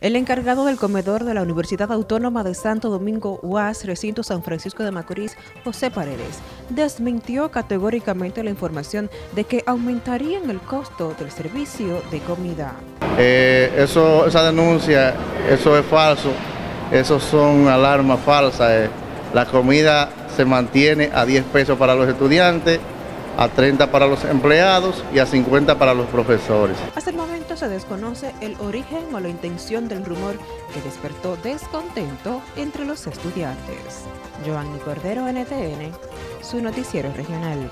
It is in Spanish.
El encargado del comedor de la Universidad Autónoma de Santo Domingo UAS, recinto San Francisco de Macorís, José Paredes, desmintió categóricamente la información de que aumentarían el costo del servicio de comida. Eh, eso, esa denuncia, eso es falso, eso son alarmas falsas. Eh. La comida se mantiene a 10 pesos para los estudiantes, a 30 para los empleados y a 50 para los profesores. Hasta el momento se desconoce el origen o la intención del rumor que despertó descontento entre los estudiantes. Joanny Cordero, NTN, su noticiero regional.